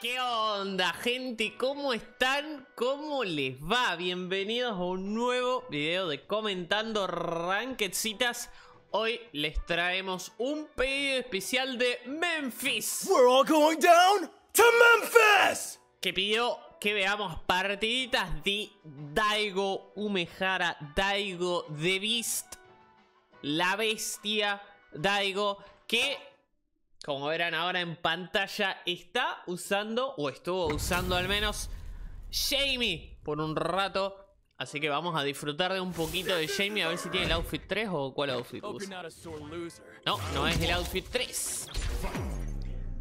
¿Qué onda, gente? ¿Cómo están? ¿Cómo les va? Bienvenidos a un nuevo video de Comentando Rankedcitas. Hoy les traemos un pedido especial de Memphis. We're all going down to Memphis! Que pidió que veamos partiditas de Daigo Umehara, Daigo The Beast, la bestia Daigo, que como verán ahora en pantalla, está usando, o estuvo usando al menos, Jamie por un rato. Así que vamos a disfrutar de un poquito de Jamie, a ver si tiene el outfit 3 o cuál outfit usa. No, no es el outfit 3.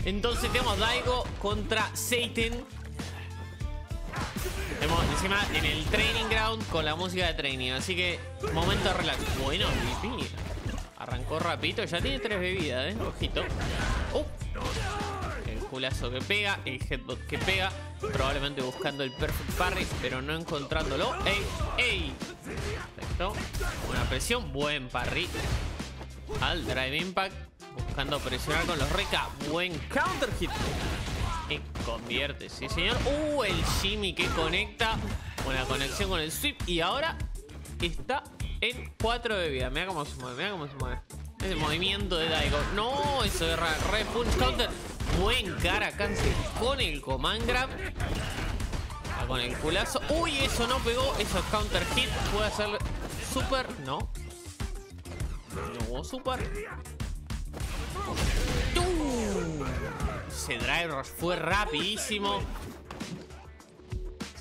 Entonces tenemos Daigo contra Satan. Tenemos encima en el training ground con la música de training. Así que momento de relax. Bueno, VP. Rapidito, ya tiene tres bebidas, ¿eh? Ojito. Uh. El culazo que pega, el headbutt que pega. Probablemente buscando el perfect parry, pero no encontrándolo. ¡Ey! ¡Ey! Perfecto. Buena presión, buen parry. Al drive impact. Buscando presionar con los Reka. Buen counter hit. Y convierte, sí señor. Uh, el Jimmy que conecta. Buena conexión con el sweep. Y ahora está en 4 de vida. Mira cómo se mueve, mira cómo se mueve. Ese movimiento de Daigo. No, eso de Red Punch Counter. Buen cara cancel con el Command Grab. Con el culazo. Uy, eso no pegó. Eso es counter hit. Puede hacer super. No. No hubo super. Ese drive rush fue rapidísimo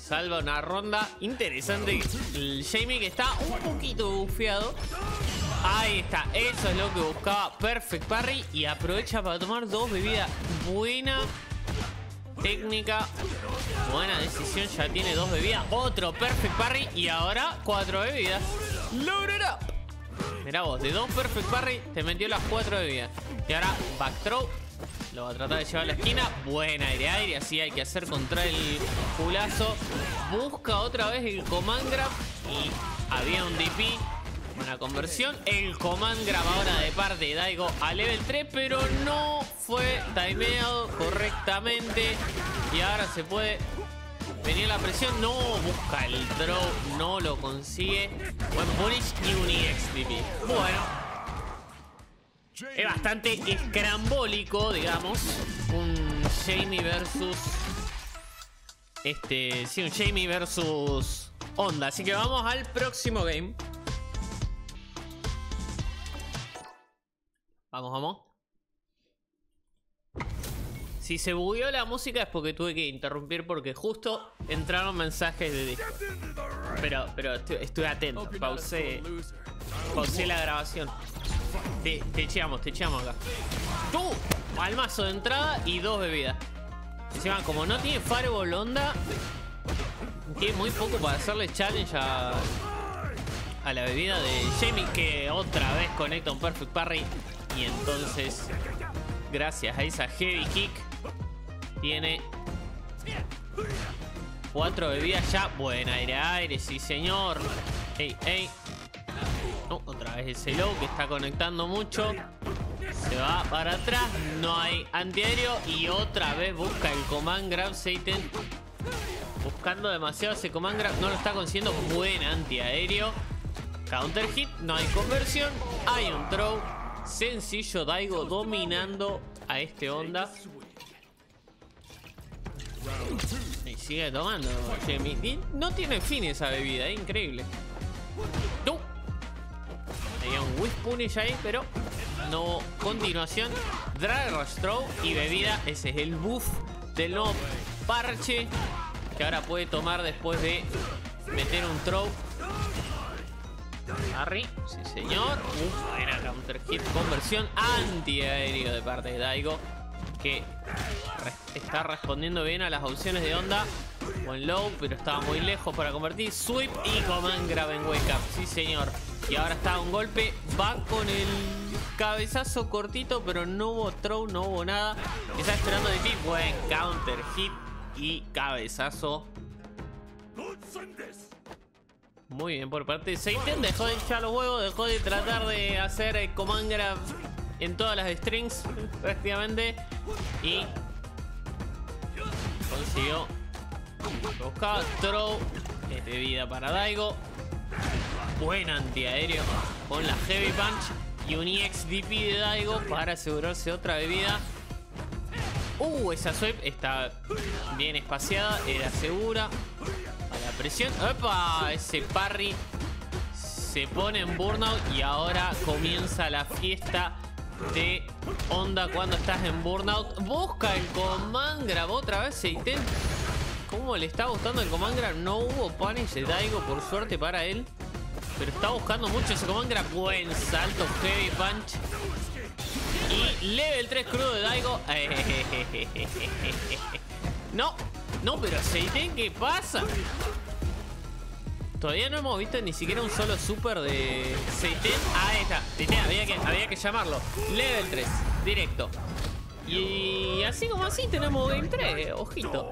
salva una ronda interesante. El Jamie que está un poquito bufeado. Ahí está, eso es lo que buscaba. Perfect parry y aprovecha para tomar dos bebidas. Buena técnica, buena decisión. Ya tiene dos bebidas. Otro perfect parry y ahora cuatro bebidas. Up. Mira vos, de dos perfect parry te metió las cuatro bebidas. Y ahora back throw lo va a tratar de llevar a la esquina. Buena aire aire. Así hay que hacer contra el culazo. Busca otra vez el command grab. Y había un DP. Buena conversión. El command grab ahora de parte de Daigo a level 3. Pero no fue timeado correctamente. Y ahora se puede venir la presión. No busca el draw. No lo consigue. Buen punish y un EXDP. Bueno. Es bastante escrambólico, digamos. Un Jamie versus... Este... Sí, un Jamie versus... Onda. Así que vamos al próximo game. Vamos, vamos. Si se bugueó la música es porque tuve que interrumpir porque justo entraron mensajes de Pero, pero estuve, atento. Pausé, pausé la grabación. Te, te echamos, te echamos acá. ¡Tú! Al mazo de entrada y dos bebidas. Encima, como no tiene Fireball onda, tiene muy poco para hacerle challenge a, a la bebida de Jamie, que otra vez conecta un Perfect Parry. Y entonces, gracias a esa Heavy Kick, tiene cuatro bebidas ya. Buen aire, aire, sí señor. Ey, ey. Otra vez ese low que está conectando mucho. Se va para atrás. No hay antiaéreo. Y otra vez busca el command grab Satan. Buscando demasiado ese command grab. No lo está consiguiendo. Buen antiaéreo. Counter hit. No hay conversión. Hay un throw. Sencillo Daigo dominando a este onda. Y sigue tomando. no tiene fin esa bebida. Increíble. Tenía un Whisk Punish ahí, pero no continuación. Drag Rush Throw y bebida. Ese es el buff del nuevo parche que ahora puede tomar después de meter un throw. Harry, sí señor. Uf, buena counter hit. Conversión antiaéreo de parte de Daigo. Que está respondiendo bien a las opciones de onda. Buen low, pero estaba muy lejos para convertir. Sweep y command grab en wake up. Sí señor. Y ahora está un golpe. Va con el cabezazo cortito, pero no hubo throw, no hubo nada. Está esperando de ti. Buen counter hit y cabezazo. Muy bien por parte de Satan. Dejó de echar los huevos, dejó de tratar de hacer el command grab en todas las strings prácticamente. Y consiguió. Buscaba throw. Es vida para Daigo. Buen antiaéreo con la Heavy Punch. Y un EXDP de Daigo para asegurarse otra bebida. Uh, esa sweep está bien espaciada. Era segura. A la presión. ¡Epa! Ese parry se pone en burnout. Y ahora comienza la fiesta de onda cuando estás en burnout. Busca el Command Grab otra vez. Se intenta. ¿Cómo le está gustando el Command Grab? No hubo punish de Daigo, por suerte para él. Pero está buscando mucho ese Command Grab. Buen salto, heavy punch. Y level 3 crudo de Daigo. No, no, pero Seiten, ¿qué pasa? Todavía no hemos visto ni siquiera un solo super de Seiten. Ahí está. Seiten, había que, había que llamarlo. Level 3, directo. Y así como así tenemos game 3, ojito.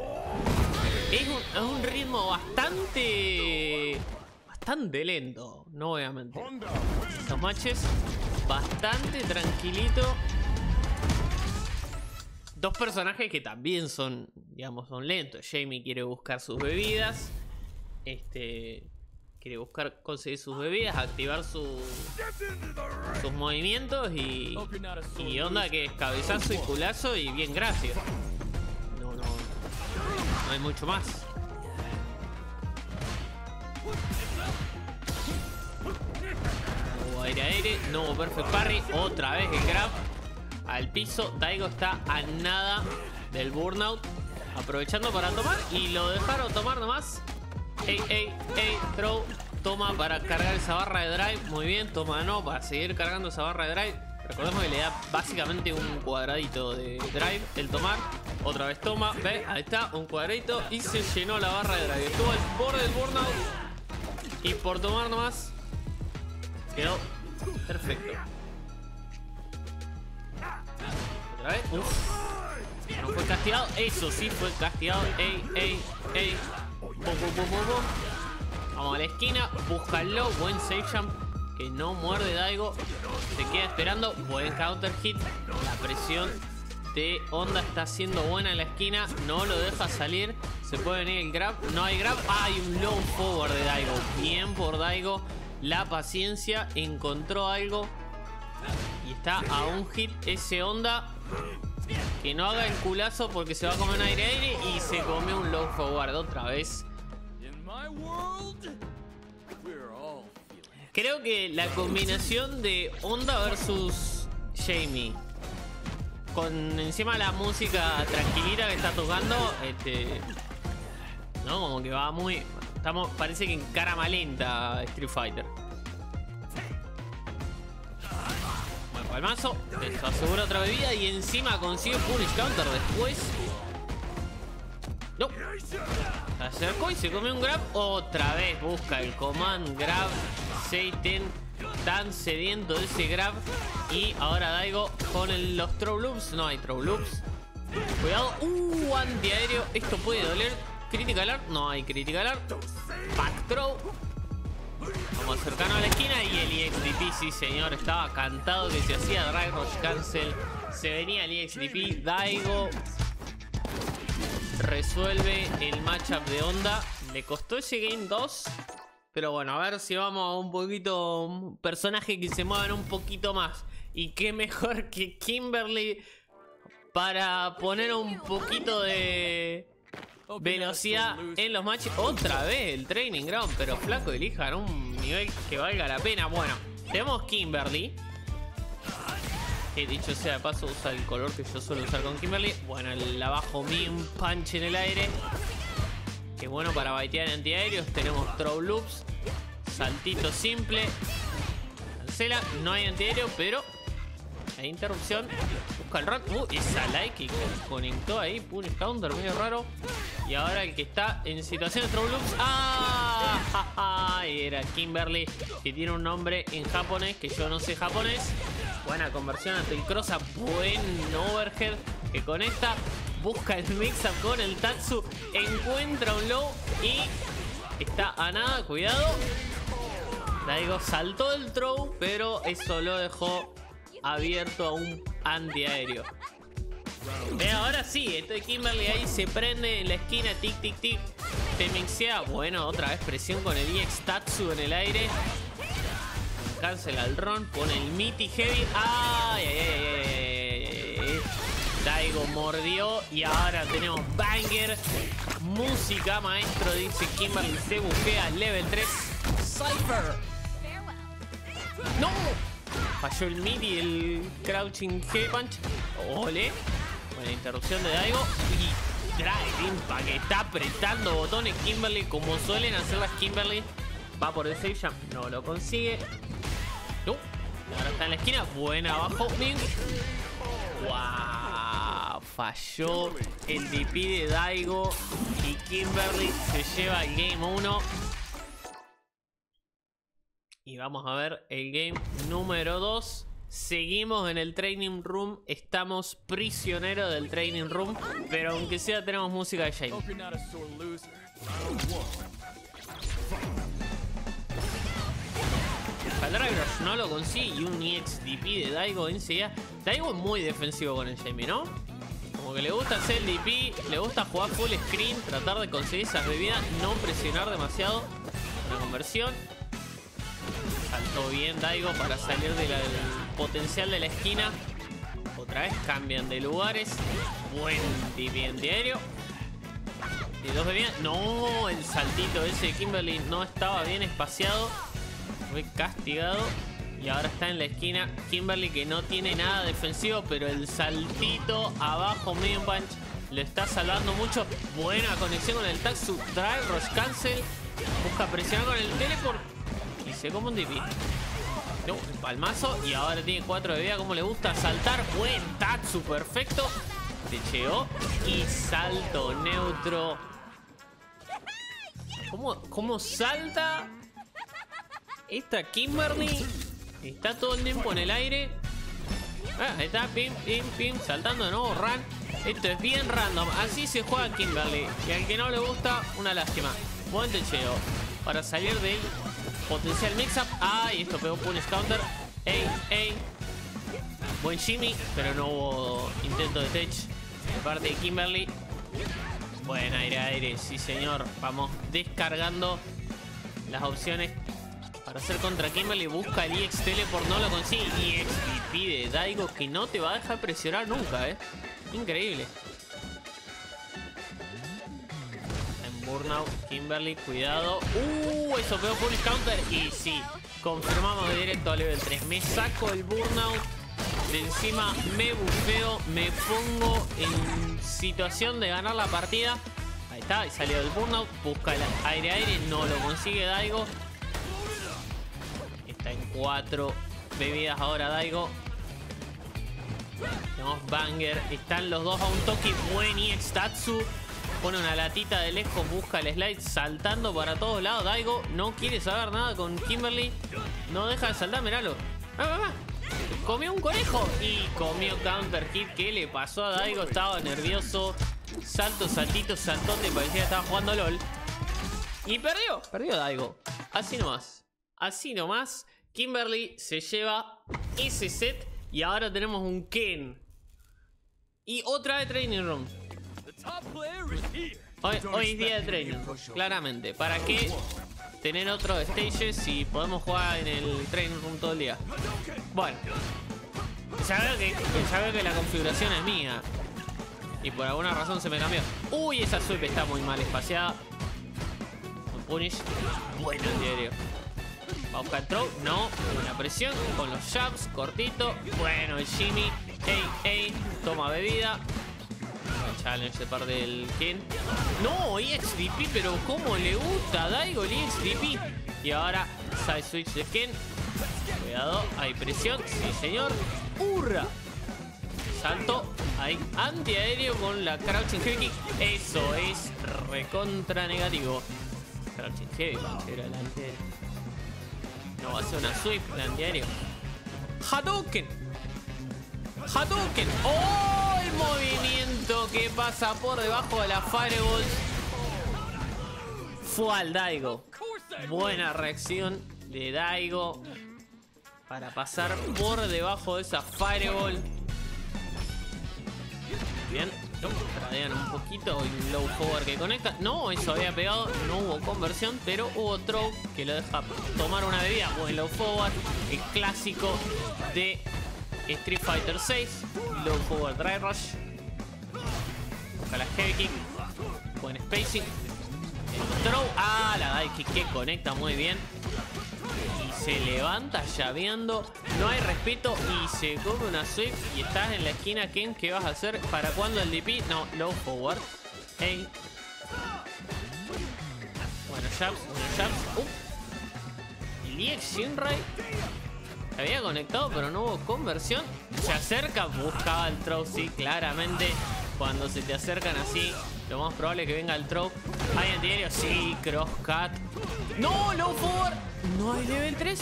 Es un ritmo bastante... Bastante lento, no voy a mentir. Matches bastante tranquilito. Dos personajes que también son, digamos, son lentos. Jamie quiere buscar sus bebidas. Este quiere buscar conseguir sus bebidas, activar su, sus movimientos y, y onda que es cabezazo y culazo y bien gracias. No, no, no hay mucho más. Aire aire, nuevo perfect parry, otra vez el grab al piso. Daigo está a nada del burnout, aprovechando para tomar y lo dejaron tomar nomás. Ey, ey, ey, throw. Toma para cargar esa barra de drive. Muy bien, toma no para seguir cargando esa barra de drive. Recordemos que le da básicamente un cuadradito de drive el tomar. Otra vez toma, ve, ahí está, un cuadradito y se llenó la barra de drive. Estuvo al borde del burnout y por tomar nomás quedó perfecto. Otra vez. No fue castigado, eso sí fue castigado. Ey, ey, ey. Vamos a la esquina, búscalo, buen safe jump que no muerde Daigo. Se queda esperando, buen counter hit. La presión de Onda está siendo buena en la esquina, no lo deja salir. Se puede venir el grab, no hay grab. Hay un low forward de Daigo. Bien por Daigo. La paciencia encontró algo y está a un hit ese Onda. Que no haga el culazo porque se va a comer un aire aire y se come un low forward otra vez. Creo que la combinación de Onda versus Jamie con encima la música tranquilita que está tocando, este, no, como que va muy, parece que en cara malenta Street Fighter. Buen palmazo, esto asegura otra bebida y encima consigue punish counter después. No. Se acercó y se comió un grab. Otra vez busca el command grab. Seiten tan sediento de ese grab. Y ahora Daigo con los throw loops. No hay throw loops. Cuidado. Uh, antiaéreo. Esto puede doler. Critical art. No hay critical art. Back throw. Vamos cercano a la esquina y el EXDP, sí señor, estaba cantado que se hacía Drag Rush Cancel. Se venía el EXDP, Daigo resuelve el matchup de onda. Le costó ese game 2. Pero bueno, a ver si vamos a un poquito. Un personaje que se muevan un poquito más. Y qué mejor que Kimberly para poner un poquito de velocidad en los matches. Otra vez el training ground, pero flaco, elijan un nivel que valga la pena. Bueno, tenemos Kimberly. Que dicho sea de paso, usa el color que yo suelo usar con Kimberly. Bueno, el abajo un punch en el aire. Que bueno para baitear antiaéreos. Tenemos throw loops. Saltito simple. Cancela. No hay antiaéreo, pero hay interrupción. Busca el run. Uh, esa like que conectó ahí. Punish counter, medio raro. Y ahora el que está en situación de throw loops. ¡Ah! Era Kimberly, que tiene un nombre en japonés que yo no sé japonés. Buena conversión ante el cross Buen overhead que conecta. Busca el mix-up con el Tatsu. Encuentra un low y está a nada. Cuidado. Daigo saltó el throw, pero eso lo dejó abierto a un antiaéreo. Ve, ahora sí, estoy Kimberly ahí se prende en la esquina, tic, tic, tic. Te mixea. Bueno, otra vez presión con el EX Tatsu en el aire. Cancela el ron con el Mitty Heavy. ¡Ay, ay, ay, ay! Daigo mordió y ahora tenemos Banger. Música, maestro, dice Kimberly. Se bufea level 3. Cypher. ¡No! Falló el mid y el crouching heavy punch. Ole. Buena interrupción de Daigo. Y Drive que está apretando botones Kimberly como suelen hacer las Kimberly. Va por el safe jump. No lo consigue. No. Ahora está en la esquina. Buena abajo. Wow. Falló el DP de Daigo. Y Kimberly se lleva el game 1. Y vamos a ver el game número 2. Seguimos en el training room. Estamos prisioneros del training room. Pero aunque sea, tenemos música de Shane. Drivers no lo consigue y un EXDP de Daigo enseguida. Daigo es muy defensivo con el Jamie, ¿no? Como que le gusta hacer el DP, le gusta jugar full screen, tratar de conseguir esas bebidas, no presionar demasiado. Una conversión. Saltó bien Daigo para salir del potencial de la esquina. Otra vez cambian de lugares. Buen DP en diario. Y dos bebidas. No, el saltito ese de Kimberly no estaba bien espaciado. Fue castigado. Y ahora está en la esquina Kimberly que no tiene nada defensivo, pero el saltito abajo, medium punch, lo está salvando mucho. Buena conexión con el Tatsu. Drive, Rush Cancel. Busca presionar con el teleport. Se come un DP. No, palmazo. Y ahora tiene 4 de vida. Como le gusta saltar. Buen Tatsu, perfecto. Te llegó. Y salto neutro. ¿Cómo, cómo salta? Esta Kimberly está todo el tiempo en el aire. Ah, está, pim, pim, pim, saltando de nuevo, run. Esto es bien random. Así se juega Kimberly. Y al que no le gusta, una lástima. Buen techeo. Para salir del potencial mix-up. Ah, y esto pegó punish counter. Ey, ey. Buen Jimmy, pero no hubo intento de tech de parte de Kimberly. Buen aire, aire, sí señor. Vamos descargando las opciones para hacer contra Kimberly. Busca el EX Teleport, no lo consigue. EX pide Daigo que no te va a dejar presionar nunca, eh. Increíble. Burnout, Kimberly, cuidado. Uh, eso pegó Punish Counter. Y sí, confirmamos directo a level 3. Me saco el Burnout. De encima me bufeo, me pongo en situación de ganar la partida. Ahí está, y salió el burnout. Busca el aire aire, no lo consigue Daigo. Está en cuatro bebidas ahora Daigo. Tenemos Banger. Están los dos a un toque. Buen EX Tatsu. Pone una latita de lejos, busca el slide, saltando para todos lados. Daigo no quiere saber nada con Kimberly. No deja de saltar, miralo. ¡Va, va, va! Comió un conejo y comió counter hit. ¿Qué le pasó a Daigo? Estaba nervioso. Salto, saltito, saltote. Parecía que estaba jugando LOL. Y perdió. Perdió Daigo. Así nomás. Así nomás. Kimberly se lleva ese set. Y ahora tenemos un Ken. Y otra de Training Room. Hoy, es día de Training. Claramente. ¿Para qué tener otro stages si podemos jugar en el Training Room todo el día? Bueno. Ya veo que, la configuración es mía. Y por alguna razón se me cambió. Uy, esa sweep está muy mal espaciada. Un punish. Bueno, en diario. Va a buscar throw. No. Una presión. Con los jabs. Cortito. Bueno, el Jimmy. Ey, ey. Toma bebida. Challenge de parte del Ken. No, EXDP, pero cómo le gusta a Daigo el EXDP. Y ahora side switch de Ken. Cuidado, hay presión. Sí, señor. ¡Hurra! Salto. Ahí, antiaéreo con la crouching heavy kick. Eso es recontra negativo. Crouching heavy el antiaéreo. No va a ser una sweep de antiaéreo. Hadouken. Hadouken. ¡Oh! Movimiento que pasa por debajo de la Fireball. Fue al Daigo. Buena reacción de Daigo. Para pasar por debajo de esa Fireball. Bien. Tradean un poquito. Y low forward que conecta. No, eso había pegado. No hubo conversión. Pero hubo throw que lo deja tomar una bebida. Buen low forward. El clásico de Street Fighter 6. Low forward dry rush. Busca la heavy kick. Buen spacing. El throw. Ah, la dive kick que conecta muy bien. Y se levanta llaveando. No hay respeto. Y se come una sweep. Y estás en la esquina, Ken. ¿Qué vas a hacer? ¿Para cuándo el DP? No, low forward. Hey. Bueno, jabs, bueno, jabs. Uh. EX Shinrai. Se había conectado, pero no hubo conversión. Se acerca, buscaba el throw, sí, claramente. Cuando se te acercan así, lo más probable es que venga el throw. ¿Hay antiaéreo? Sí, crosscut. ¡No! ¡Low forward! ¿No hay level 3?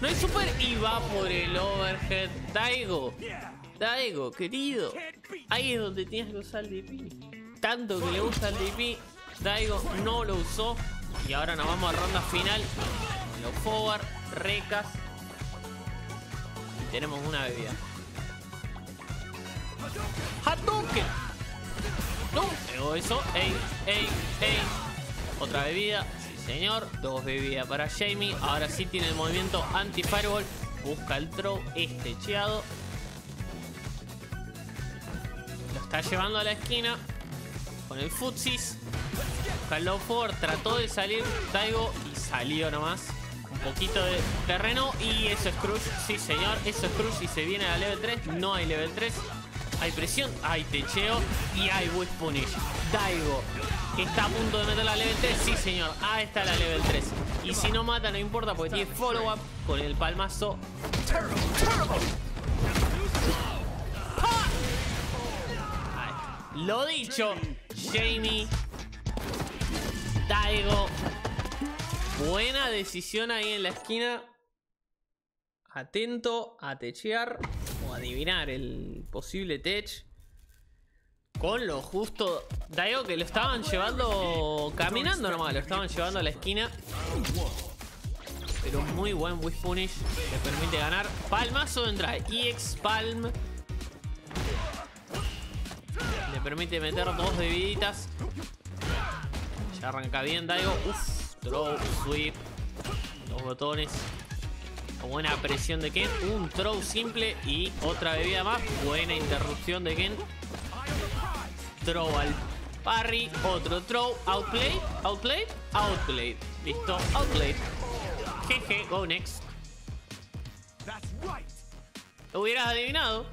¿No hay super? Y va por el overhead. Daigo. Daigo, querido. Ahí es donde tienes que usar el DP. Tanto que le gusta el DP. Daigo no lo usó. Y ahora nos vamos a ronda final. Low forward, recas. Tenemos una bebida. Hadouken. No, pegó eso. Ey, ey. Otra bebida. Sí, señor. Dos bebidas para Jamie. Ahora sí tiene el movimiento anti-fireball. Busca el throw. Este cheado. Lo está llevando a la esquina. Con el futsis. Busca el. Trató de salir Daigo. Y salió nomás. Poquito de terreno. Y eso es Crush. Sí, señor. Eso es Crush. Y se viene a level 3. No hay level 3. Hay presión, hay techeo y hay Whip Punish. Daigo está a punto de meter la level 3. Sí, señor. Ahí está la level 3. Y si no mata, no importa porque tiene follow-up con el palmazo. Lo dicho, Jamie, Daigo. Buena decisión ahí en la esquina. Atento a techear o adivinar el posible tech. Con lo justo. Daigo que lo estaban llevando caminando nomás, lo estaban llevando a la esquina. Pero muy buen Wish Punish. Le permite ganar. Palmazo de entrada. EX Palm. Le permite meter dos bebiditas. Ya arranca bien Daigo. Uf, throw, sweep. Dos botones. Buena presión de Ken. Un throw simple y otra bebida más. Buena interrupción de Ken. Throw al parry. Otro throw. Outplay. Outplay. Outplay. Listo. Outplay. Jeje. Go next. Lo hubieras adivinado.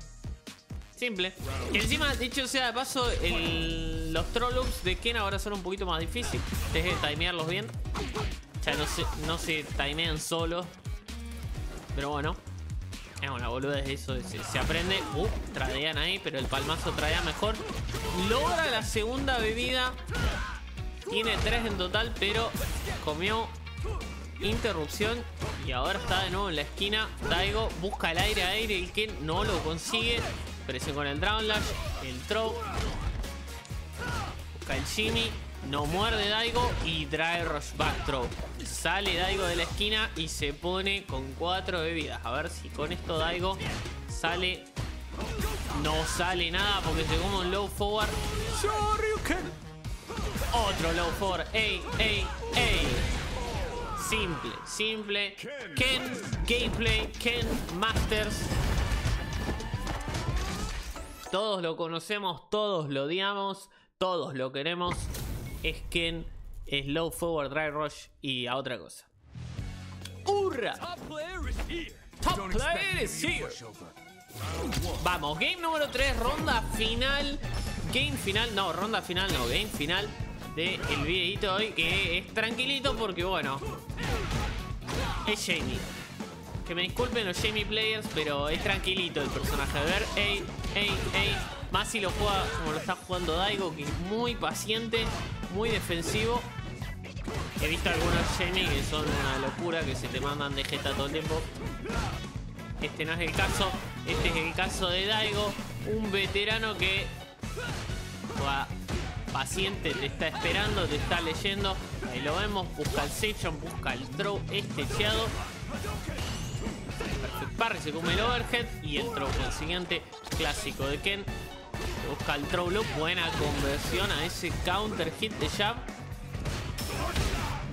Simple. Encima, dicho sea de paso, el- los throw loops de Ken ahora son un poquito más difíciles. Deje de timearlos bien. Ya no se, no se timean solos. Pero bueno. Es una boludez eso. Se, se aprende. Uh, tradean ahí, pero el palmazo tradea mejor. Logra la segunda bebida. Tiene tres en total, pero comió interrupción. Y ahora está de nuevo en la esquina. Daigo busca el aire aire. El que no lo consigue. Presión con el Drown Lash. El throw. El Jimmy. No muerde Daigo y Dry Rush Back Throw. Sale Daigo de la esquina y se pone con cuatro bebidas. A ver si con esto Daigo sale. No sale nada porque se come un low forward. Otro low forward. Ey, ey, ey. Simple, simple. Ken Gameplay, Ken Masters. Todos lo conocemos, todos lo odiamos, todos lo queremos. Es Ken, es Low Forward Dry Rush y a otra cosa. ¡Hurra! Top player is here. Vamos, game número 3, ronda final. Game final, no, ronda final, no, game final del el videito hoy que es tranquilito porque, bueno, es Jamie. Que me disculpen los Jamie Players, pero es tranquilito el personaje. A ver, ey, ey, ey. Más si lo juega como lo está jugando Daigo, que es muy paciente, muy defensivo. He visto algunos Jamie que son una locura, que se te mandan de jeta todo el tiempo. Este no es el caso. Este es el caso de Daigo, un veterano que juega paciente, te está esperando, te está leyendo. Ahí lo vemos, busca el section, busca el throw, este cheado. Perfect parry, se come el overhead y el throw consiguiente clásico de Ken. Busca el throw. Buena conversión a ese counter hit de jab.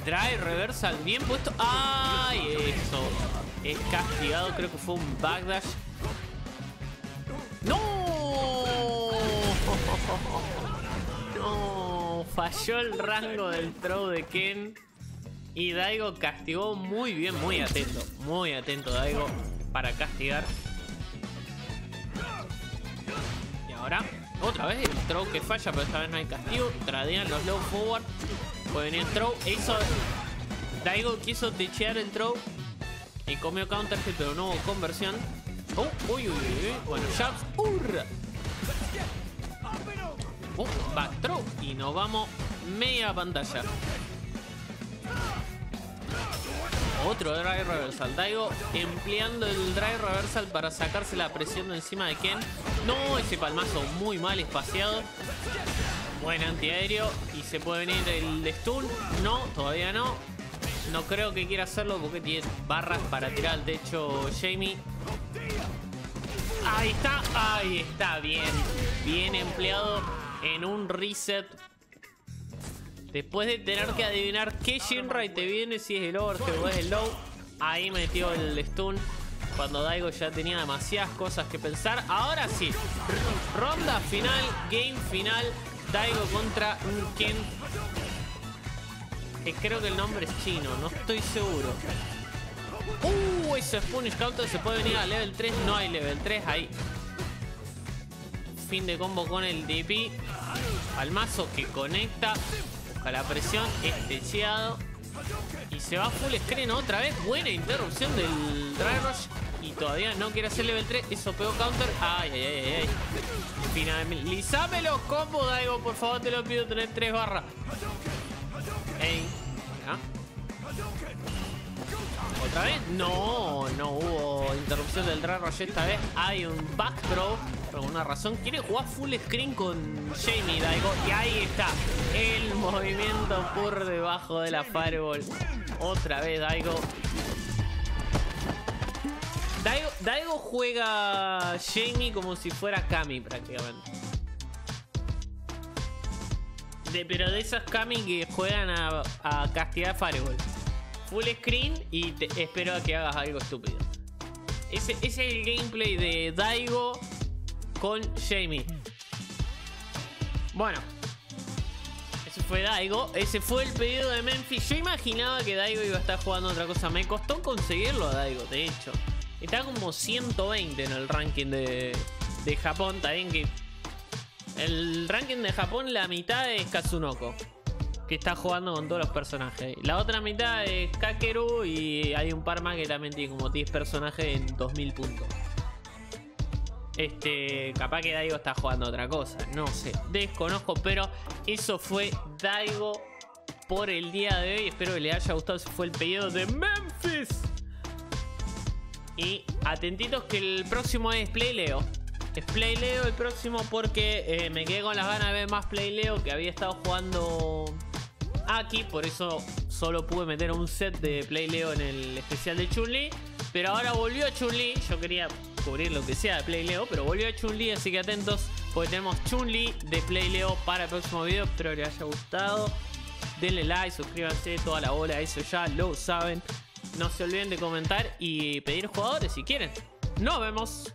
Drive reversal bien puesto. ¡Ay! Eso. Es castigado. Creo que fue un backdash. ¡No! No. Falló el rango del throw de Ken. Y Daigo castigó muy bien, muy atento. Muy atento Daigo para castigar. Ahora, otra vez el throw que falla, pero esta vez no hay castigo. Tradean los low forward. Puede venir throw. Hizo. Daigo quiso techear el throw. Y comió counter hit, pero no conversión. Oh, uy, uy, uy. Bueno, jabs. ¡Urra! Oh, back throw. Y nos vamos media pantalla. Otro drive reversal. Daigo empleando el drive reversal para sacarse la presión de encima de Ken. No, ese palmazo muy mal espaciado. Buen antiaéreo. Y se puede venir el stun. No, todavía no. No creo que quiera hacerlo porque tiene barras para tirar al techo Jamie. Ahí está, ahí está, bien. Bien empleado en un reset. Después de tener que adivinar qué Shinrai te viene, si es el overhead o es el low. Ahí metió el stun. Cuando Daigo ya tenía demasiadas cosas que pensar. Ahora sí. Ronda final, game final. Daigo contra un Ken. Que creo que el nombre es chino, no estoy seguro. Uh, ese Punish Counter se puede venir a level 3. No hay level 3 ahí. Fin de combo con el DP. Al mazo que conecta. Busca la presión. Estecheado. Y se va full screen otra vez. Buena interrupción del Dry Rush. Y todavía no quiere hacer level 3. Eso pegó counter. Ay, ay, ay, ay. Finalizame los combos, Daigo. Por favor, te lo pido. Tener 3 barras. Ey. ¿Ah? ¿Otra vez? No, no hubo interrupción del Dry Rush esta vez. Hay un back throw por alguna razón. Quiere jugar full screen con Jamie Daigo. Y ahí está. El movimiento por debajo de la Fireball. Otra vez Daigo. Daigo, Daigo juega Jamie como si fuera Kami prácticamente. De, pero de esas Kami que juegan a, a castigar Fireball. Full screen y te espero a que hagas algo estúpido. Ese, es el gameplay de Daigo con Jamie. Bueno. Ese fue Daigo. Ese fue el pedido de Memphis. Yo imaginaba que Daigo iba a estar jugando otra cosa. Me costó conseguirlo a Daigo, de hecho. Está como 120 en el ranking de, de Japón. También que... El ranking de Japón, la mitad es Kazunoko está jugando con todos los personajes. La otra mitad es Kakeru y hay un par más que también tiene como 10 personajes en 2000 puntos. Este, capaz que Daigo está jugando otra cosa, no sé, desconozco, pero eso fue Daigo por el día de hoy. Espero que le haya gustado. Ese fue el pedido de Memphis. Y atentitos que el próximo es Play Leo. Es Play Leo el próximo porque eh, me quedé con las ganas de ver más Play Leo que había estado jugando aquí, por eso solo pude meter un set de Play Leo en el especial de Chun-Li. Pero ahora volvió Chun-Li, yo quería cubrir lo que sea de Play Leo, pero volvió Chun-Li, así que atentos, porque tenemos Chun-Li de Play Leo para el próximo video. Espero que les haya gustado. Denle like, suscríbanse, toda la bola, eso ya lo saben. No se olviden de comentar y pedir jugadores si quieren. Nos vemos.